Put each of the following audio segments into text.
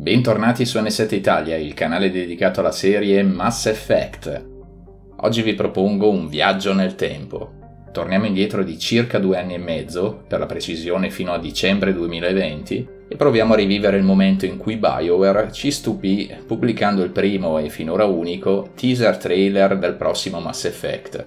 Bentornati su N7 Italia, il canale dedicato alla serie Mass Effect. Oggi vi propongo un viaggio nel tempo. Torniamo indietro di circa due anni e mezzo, per la precisione fino a dicembre 2020, e proviamo a rivivere il momento in cui BioWare ci stupì pubblicando il primo e finora unico teaser trailer del prossimo Mass Effect.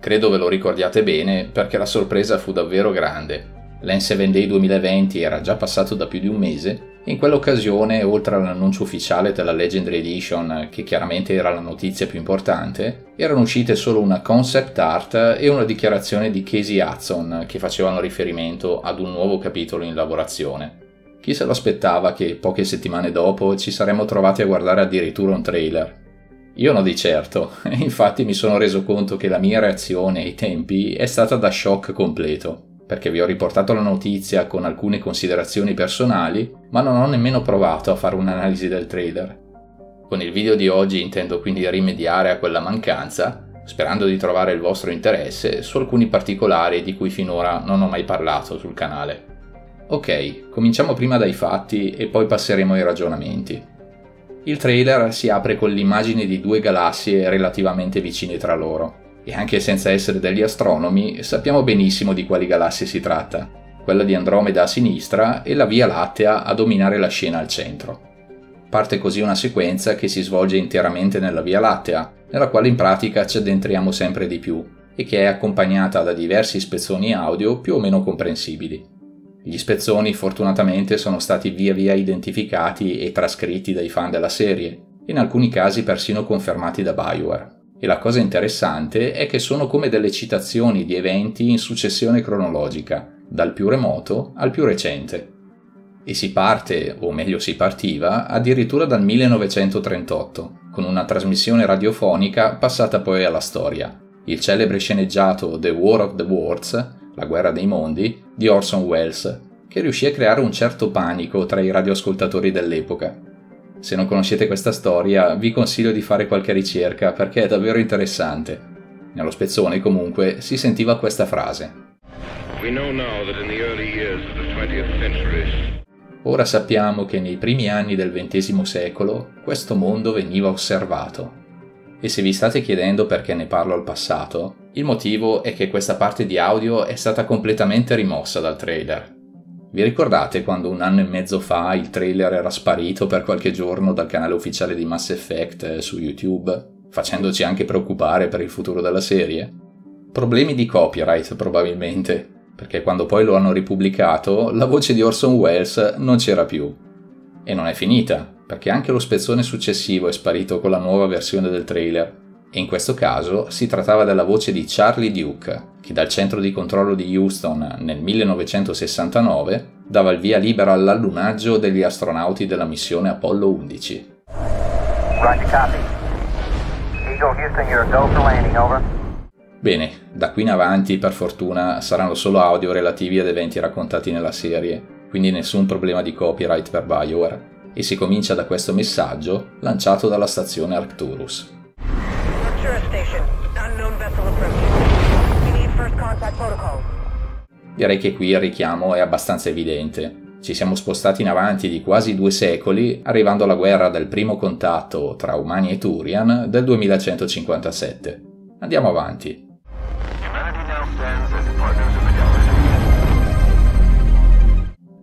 Credo ve lo ricordiate bene perché la sorpresa fu davvero grande. L'N7 Day 2020 era già passato da più di un mese in quell'occasione, oltre all'annuncio ufficiale della Legendary Edition, che chiaramente era la notizia più importante, erano uscite solo una concept art e una dichiarazione di Casey Hudson che facevano riferimento ad un nuovo capitolo in lavorazione. Chi se lo aspettava che poche settimane dopo ci saremmo trovati a guardare addirittura un trailer? Io no di certo, infatti mi sono reso conto che la mia reazione ai tempi è stata da shock completo perché vi ho riportato la notizia con alcune considerazioni personali, ma non ho nemmeno provato a fare un'analisi del trailer. Con il video di oggi intendo quindi rimediare a quella mancanza, sperando di trovare il vostro interesse su alcuni particolari di cui finora non ho mai parlato sul canale. Ok, cominciamo prima dai fatti e poi passeremo ai ragionamenti. Il trailer si apre con l'immagine di due galassie relativamente vicine tra loro, e anche senza essere degli astronomi sappiamo benissimo di quali galassie si tratta, quella di Andromeda a sinistra e la Via Lattea a dominare la scena al centro. Parte così una sequenza che si svolge interamente nella Via Lattea, nella quale in pratica ci addentriamo sempre di più e che è accompagnata da diversi spezzoni audio più o meno comprensibili. Gli spezzoni fortunatamente sono stati via via identificati e trascritti dai fan della serie, in alcuni casi persino confermati da Bioware. E la cosa interessante è che sono come delle citazioni di eventi in successione cronologica, dal più remoto al più recente. E si parte, o meglio si partiva, addirittura dal 1938, con una trasmissione radiofonica passata poi alla storia, il celebre sceneggiato The War of the Worlds, la guerra dei mondi, di Orson Welles, che riuscì a creare un certo panico tra i radioascoltatori dell'epoca se non conoscete questa storia, vi consiglio di fare qualche ricerca perché è davvero interessante. Nello spezzone, comunque, si sentiva questa frase. Ora sappiamo che nei primi anni del XX secolo questo mondo veniva osservato. E se vi state chiedendo perché ne parlo al passato, il motivo è che questa parte di audio è stata completamente rimossa dal trailer. Vi ricordate quando un anno e mezzo fa il trailer era sparito per qualche giorno dal canale ufficiale di Mass Effect eh, su YouTube, facendoci anche preoccupare per il futuro della serie? Problemi di copyright probabilmente, perché quando poi lo hanno ripubblicato la voce di Orson Welles non c'era più. E non è finita, perché anche lo spezzone successivo è sparito con la nuova versione del trailer, e in questo caso si trattava della voce di Charlie Duke, che dal centro di controllo di Houston nel 1969 dava il via libera all'allunaggio degli astronauti della missione Apollo 11. Bene, da qui in avanti per fortuna saranno solo audio relativi ad eventi raccontati nella serie, quindi nessun problema di copyright per BioWare, e si comincia da questo messaggio lanciato dalla stazione Arcturus. Direi che qui il richiamo è abbastanza evidente. Ci siamo spostati in avanti di quasi due secoli, arrivando alla guerra del primo contatto tra umani e Turian del 2157. Andiamo avanti.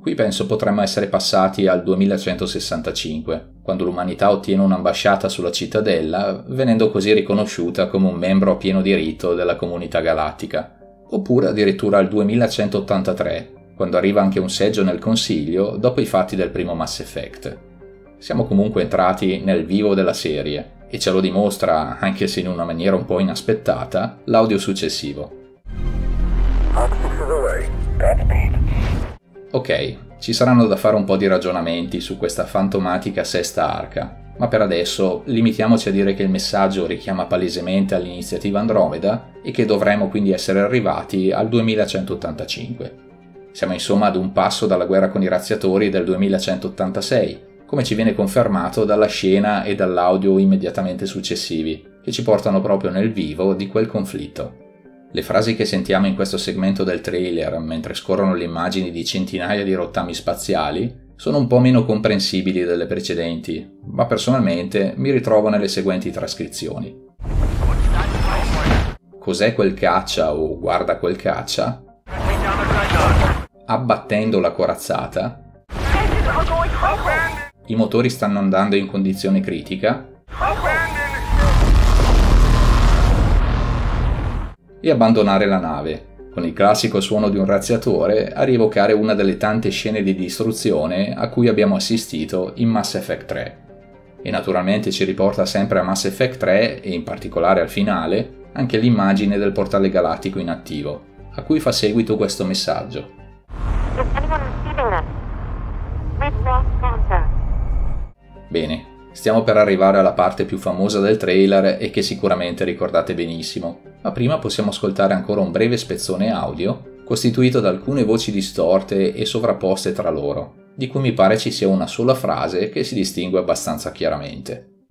Qui penso potremmo essere passati al 2165, quando l'umanità ottiene un'ambasciata sulla cittadella, venendo così riconosciuta come un membro a pieno diritto della comunità galattica, oppure addirittura al 2183, quando arriva anche un seggio nel Consiglio dopo i fatti del primo Mass Effect. Siamo comunque entrati nel vivo della serie e ce lo dimostra, anche se in una maniera un po' inaspettata, l'audio successivo. Ok, ci saranno da fare un po' di ragionamenti su questa fantomatica sesta arca, ma per adesso limitiamoci a dire che il messaggio richiama palesemente all'iniziativa Andromeda e che dovremmo quindi essere arrivati al 2185. Siamo insomma ad un passo dalla guerra con i razziatori del 2186, come ci viene confermato dalla scena e dall'audio immediatamente successivi, che ci portano proprio nel vivo di quel conflitto. Le frasi che sentiamo in questo segmento del trailer mentre scorrono le immagini di centinaia di rottami spaziali sono un po' meno comprensibili delle precedenti, ma personalmente mi ritrovo nelle seguenti trascrizioni. Cos'è quel caccia o guarda quel caccia? Abbattendo la corazzata. I motori stanno andando in condizione critica. E abbandonare la nave, con il classico suono di un razziatore, a rievocare una delle tante scene di distruzione a cui abbiamo assistito in Mass Effect 3. E naturalmente ci riporta sempre a Mass Effect 3 e in particolare al finale anche l'immagine del portale galattico in attivo, a cui fa seguito questo messaggio. Bene, stiamo per arrivare alla parte più famosa del trailer e che sicuramente ricordate benissimo, ma prima possiamo ascoltare ancora un breve spezzone audio costituito da alcune voci distorte e sovrapposte tra loro, di cui mi pare ci sia una sola frase che si distingue abbastanza chiaramente.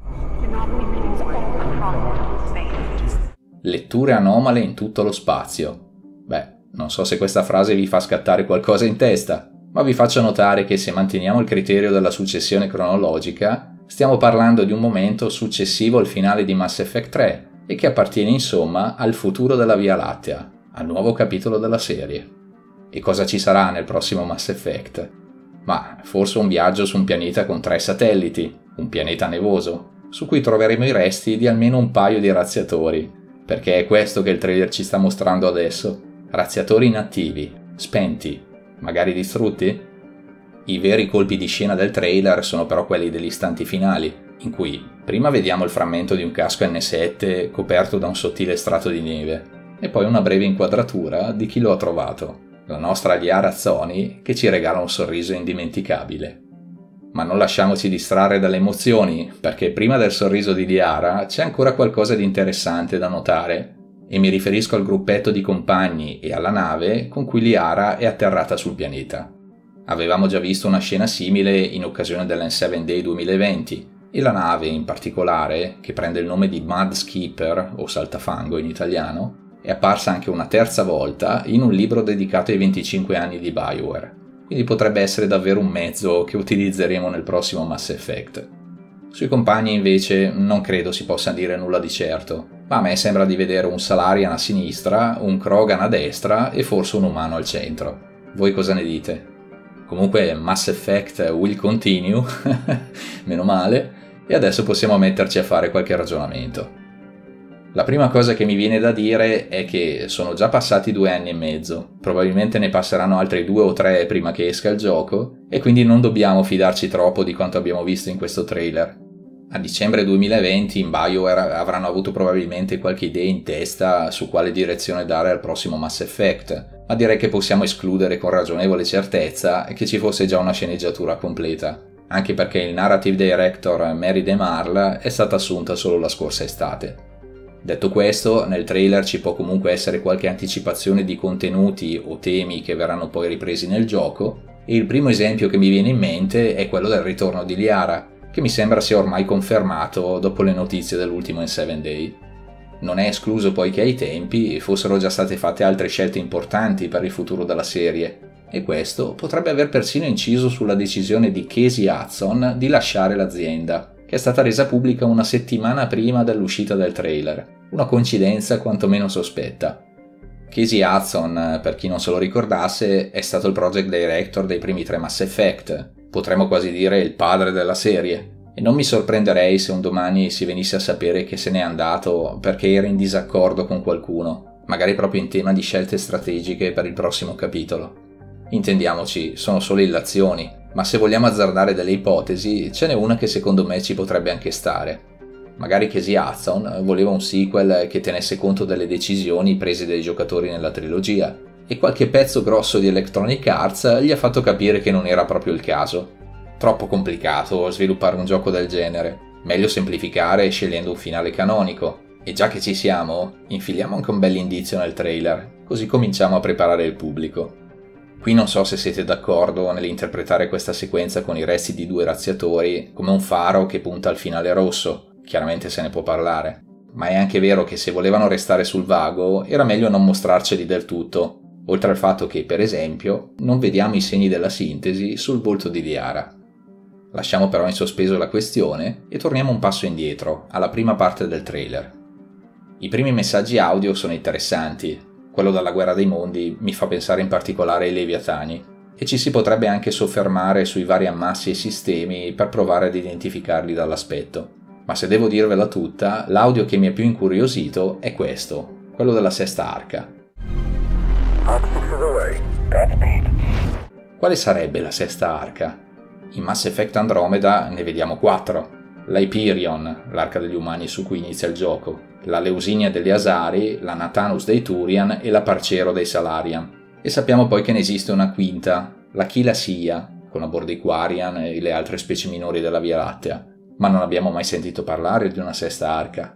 Letture anomale in tutto lo spazio. Beh, non so se questa frase vi fa scattare qualcosa in testa, ma vi faccio notare che se manteniamo il criterio della successione cronologica, stiamo parlando di un momento successivo al finale di Mass Effect 3, e che appartiene insomma al futuro della Via Lattea, al nuovo capitolo della serie. E cosa ci sarà nel prossimo Mass Effect? Ma forse un viaggio su un pianeta con tre satelliti, un pianeta nevoso, su cui troveremo i resti di almeno un paio di razziatori, perché è questo che il trailer ci sta mostrando adesso. Razziatori inattivi, spenti, magari distrutti? I veri colpi di scena del trailer sono però quelli degli istanti finali, in cui prima vediamo il frammento di un casco N7 coperto da un sottile strato di neve e poi una breve inquadratura di chi lo ha trovato, la nostra Liara Zoni che ci regala un sorriso indimenticabile. Ma non lasciamoci distrarre dalle emozioni, perché prima del sorriso di Liara c'è ancora qualcosa di interessante da notare, e mi riferisco al gruppetto di compagni e alla nave con cui Liara è atterrata sul pianeta. Avevamo già visto una scena simile in occasione dell'N7 Day 2020, e la nave in particolare, che prende il nome di Mud Skipper o Saltafango in italiano, è apparsa anche una terza volta in un libro dedicato ai 25 anni di Bioware, quindi potrebbe essere davvero un mezzo che utilizzeremo nel prossimo Mass Effect. Sui compagni invece non credo si possa dire nulla di certo, ma a me sembra di vedere un Salarian a sinistra, un Krogan a destra e forse un umano al centro. Voi cosa ne dite? Comunque Mass Effect will continue, meno male, e adesso possiamo metterci a fare qualche ragionamento. La prima cosa che mi viene da dire è che sono già passati due anni e mezzo, probabilmente ne passeranno altri due o tre prima che esca il gioco, e quindi non dobbiamo fidarci troppo di quanto abbiamo visto in questo trailer. A dicembre 2020 in BioWare avranno avuto probabilmente qualche idea in testa su quale direzione dare al prossimo Mass Effect, ma direi che possiamo escludere con ragionevole certezza che ci fosse già una sceneggiatura completa anche perché il narrative director Mary DeMarle è stata assunta solo la scorsa estate. Detto questo, nel trailer ci può comunque essere qualche anticipazione di contenuti o temi che verranno poi ripresi nel gioco, e il primo esempio che mi viene in mente è quello del ritorno di Liara, che mi sembra sia ormai confermato dopo le notizie dell'ultimo in 7 Day. Non è escluso poi che ai tempi fossero già state fatte altre scelte importanti per il futuro della serie, e questo potrebbe aver persino inciso sulla decisione di Casey Hudson di lasciare l'azienda, che è stata resa pubblica una settimana prima dell'uscita del trailer, una coincidenza quantomeno sospetta. Casey Hudson, per chi non se lo ricordasse, è stato il project director dei primi tre Mass Effect, potremmo quasi dire il padre della serie, e non mi sorprenderei se un domani si venisse a sapere che se n'è andato perché era in disaccordo con qualcuno, magari proprio in tema di scelte strategiche per il prossimo capitolo. Intendiamoci, sono solo illazioni, ma se vogliamo azzardare delle ipotesi, ce n'è una che secondo me ci potrebbe anche stare. Magari Casey Hudson voleva un sequel che tenesse conto delle decisioni prese dai giocatori nella trilogia, e qualche pezzo grosso di Electronic Arts gli ha fatto capire che non era proprio il caso. Troppo complicato sviluppare un gioco del genere, meglio semplificare scegliendo un finale canonico. E già che ci siamo, infiliamo anche un bel indizio nel trailer, così cominciamo a preparare il pubblico. Qui non so se siete d'accordo nell'interpretare questa sequenza con i resti di due razziatori come un faro che punta al finale rosso, chiaramente se ne può parlare, ma è anche vero che se volevano restare sul vago era meglio non mostrarceli del tutto, oltre al fatto che, per esempio, non vediamo i segni della sintesi sul volto di Liara. Lasciamo però in sospeso la questione e torniamo un passo indietro, alla prima parte del trailer. I primi messaggi audio sono interessanti, quello dalla guerra dei mondi mi fa pensare in particolare ai Leviatani, e ci si potrebbe anche soffermare sui vari ammassi e sistemi per provare ad identificarli dall'aspetto. Ma se devo dirvela tutta, l'audio che mi ha più incuriosito è questo, quello della sesta arca. Quale sarebbe la sesta arca? In Mass Effect Andromeda ne vediamo quattro. L'Hyperion, l'arca degli umani su cui inizia il gioco, la Leusinia degli Asari, la Natanus dei Turian e la Parcero dei Salarian. E sappiamo poi che ne esiste una quinta, la Kila Sia, con a bordo i Quarian e le altre specie minori della Via Lattea, ma non abbiamo mai sentito parlare di una sesta arca.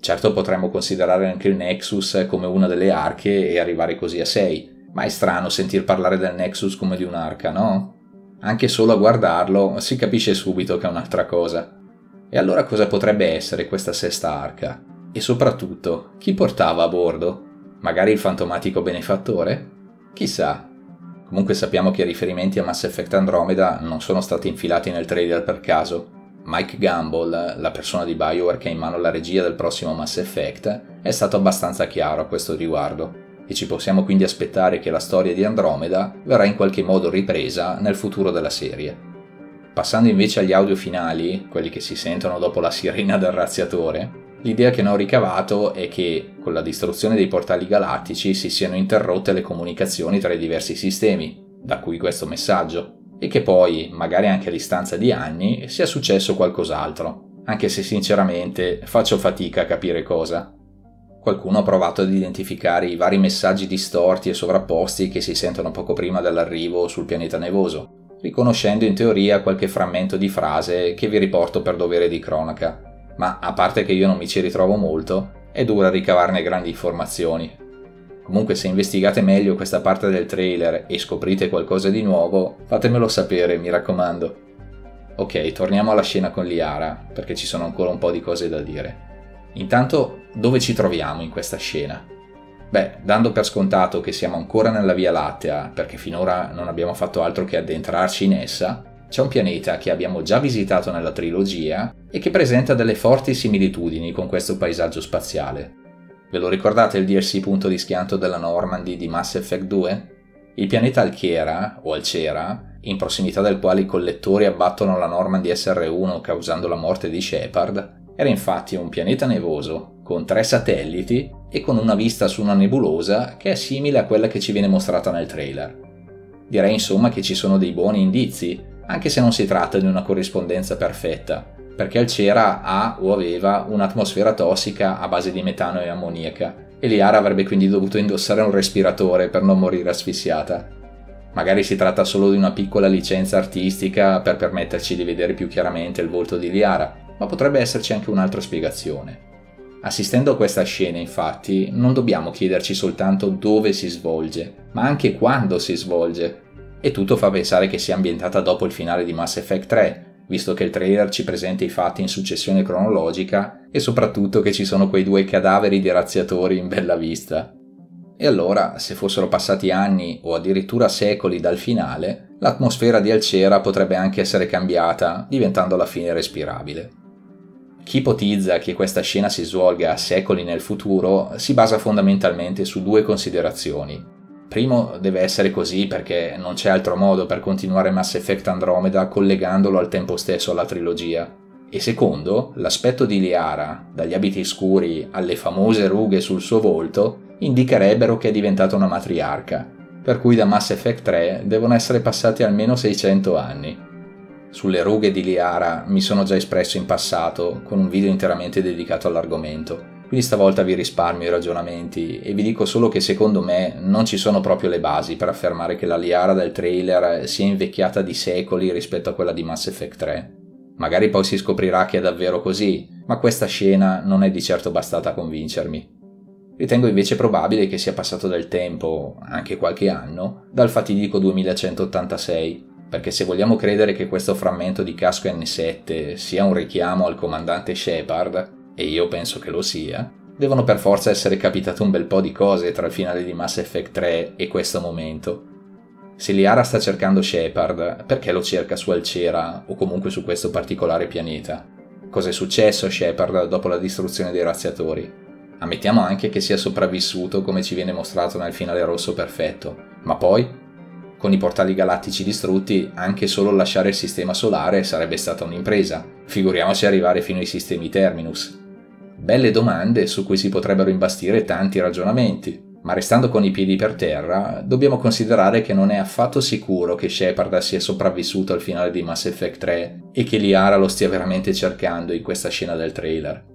Certo potremmo considerare anche il Nexus come una delle arche e arrivare così a 6, ma è strano sentir parlare del Nexus come di un'arca, no? Anche solo a guardarlo si capisce subito che è un'altra cosa. E allora cosa potrebbe essere questa sesta arca? E soprattutto, chi portava a bordo? Magari il fantomatico benefattore? Chissà. Comunque sappiamo che i riferimenti a Mass Effect Andromeda non sono stati infilati nel trailer per caso. Mike Gamble, la persona di Bioware che ha in mano la regia del prossimo Mass Effect, è stato abbastanza chiaro a questo riguardo e ci possiamo quindi aspettare che la storia di Andromeda verrà in qualche modo ripresa nel futuro della serie. Passando invece agli audio finali, quelli che si sentono dopo la sirena del razziatore, L'idea che ne ho ricavato è che con la distruzione dei portali galattici si siano interrotte le comunicazioni tra i diversi sistemi, da cui questo messaggio, e che poi, magari anche a distanza di anni, sia successo qualcos'altro, anche se sinceramente faccio fatica a capire cosa. Qualcuno ha provato ad identificare i vari messaggi distorti e sovrapposti che si sentono poco prima dell'arrivo sul pianeta nevoso, riconoscendo in teoria qualche frammento di frase che vi riporto per dovere di cronaca ma a parte che io non mi ci ritrovo molto, è dura ricavarne grandi informazioni. Comunque se investigate meglio questa parte del trailer e scoprite qualcosa di nuovo, fatemelo sapere, mi raccomando. Ok, torniamo alla scena con Liara, perché ci sono ancora un po' di cose da dire. Intanto, dove ci troviamo in questa scena? Beh, dando per scontato che siamo ancora nella Via Lattea, perché finora non abbiamo fatto altro che addentrarci in essa, c'è un pianeta che abbiamo già visitato nella trilogia e che presenta delle forti similitudini con questo paesaggio spaziale. Ve lo ricordate il DLC punto di schianto della Normandy di Mass Effect 2? Il pianeta Alchera, o Alcera, in prossimità del quale i collettori abbattono la Normandy SR1 causando la morte di Shepard, era infatti un pianeta nevoso, con tre satelliti e con una vista su una nebulosa che è simile a quella che ci viene mostrata nel trailer. Direi insomma che ci sono dei buoni indizi anche se non si tratta di una corrispondenza perfetta, perché Alcera ha o aveva un'atmosfera tossica a base di metano e ammoniaca, e Liara avrebbe quindi dovuto indossare un respiratore per non morire asfissiata. Magari si tratta solo di una piccola licenza artistica per permetterci di vedere più chiaramente il volto di Liara, ma potrebbe esserci anche un'altra spiegazione. Assistendo a questa scena, infatti, non dobbiamo chiederci soltanto dove si svolge, ma anche quando si svolge, e tutto fa pensare che sia ambientata dopo il finale di Mass Effect 3, visto che il trailer ci presenta i fatti in successione cronologica e soprattutto che ci sono quei due cadaveri di razziatori in bella vista. E allora, se fossero passati anni o addirittura secoli dal finale, l'atmosfera di Alcera potrebbe anche essere cambiata, diventando alla fine respirabile. Chi ipotizza che questa scena si svolga secoli nel futuro si basa fondamentalmente su due considerazioni. Primo, deve essere così perché non c'è altro modo per continuare Mass Effect Andromeda collegandolo al tempo stesso alla trilogia. E secondo, l'aspetto di Liara, dagli abiti scuri alle famose rughe sul suo volto, indicherebbero che è diventata una matriarca, per cui da Mass Effect 3 devono essere passati almeno 600 anni. Sulle rughe di Liara mi sono già espresso in passato con un video interamente dedicato all'argomento, quindi stavolta vi risparmio i ragionamenti e vi dico solo che secondo me non ci sono proprio le basi per affermare che la Liara del trailer sia invecchiata di secoli rispetto a quella di Mass Effect 3. Magari poi si scoprirà che è davvero così, ma questa scena non è di certo bastata a convincermi. Ritengo invece probabile che sia passato del tempo, anche qualche anno, dal fatidico 2186, perché se vogliamo credere che questo frammento di casco N7 sia un richiamo al comandante Shepard, e io penso che lo sia, devono per forza essere capitate un bel po' di cose tra il finale di Mass Effect 3 e questo momento. Se Liara sta cercando Shepard, perché lo cerca su Alcera o comunque su questo particolare pianeta? Cosa è successo a Shepard dopo la distruzione dei razziatori? Ammettiamo anche che sia sopravvissuto come ci viene mostrato nel finale rosso perfetto, ma poi con i portali galattici distrutti, anche solo lasciare il sistema solare sarebbe stata un'impresa, figuriamoci arrivare fino ai sistemi Terminus. Belle domande su cui si potrebbero imbastire tanti ragionamenti, ma restando con i piedi per terra, dobbiamo considerare che non è affatto sicuro che Shepard sia sopravvissuto al finale di Mass Effect 3 e che Liara lo stia veramente cercando in questa scena del trailer.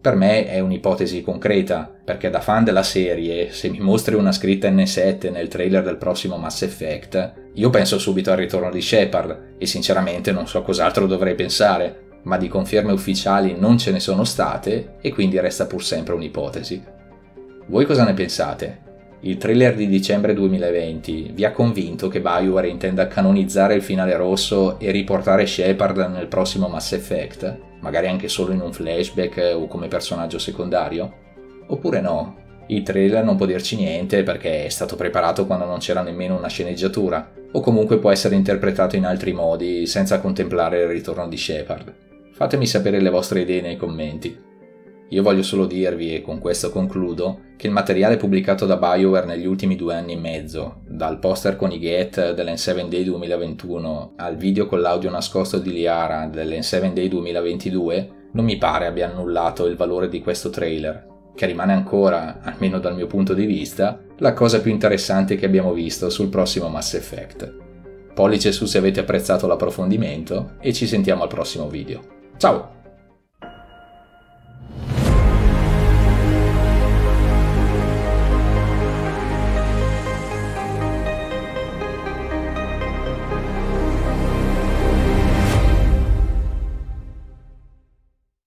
Per me è un'ipotesi concreta, perché da fan della serie, se mi mostri una scritta N7 nel trailer del prossimo Mass Effect, io penso subito al ritorno di Shepard e sinceramente non so cos'altro dovrei pensare, ma di conferme ufficiali non ce ne sono state e quindi resta pur sempre un'ipotesi. Voi cosa ne pensate? Il trailer di dicembre 2020 vi ha convinto che BioWare intenda canonizzare il finale rosso e riportare Shepard nel prossimo Mass Effect? Magari anche solo in un flashback o come personaggio secondario? Oppure no? Il trailer non può dirci niente perché è stato preparato quando non c'era nemmeno una sceneggiatura, o comunque può essere interpretato in altri modi senza contemplare il ritorno di Shepard. Fatemi sapere le vostre idee nei commenti. Io voglio solo dirvi, e con questo concludo, che il materiale pubblicato da BioWare negli ultimi due anni e mezzo, dal poster con i Get dell'N7 Day 2021 al video con l'audio nascosto di Liara dell'N7 Day 2022, non mi pare abbia annullato il valore di questo trailer, che rimane ancora, almeno dal mio punto di vista, la cosa più interessante che abbiamo visto sul prossimo Mass Effect. Pollice su se avete apprezzato l'approfondimento e ci sentiamo al prossimo video. Ciao!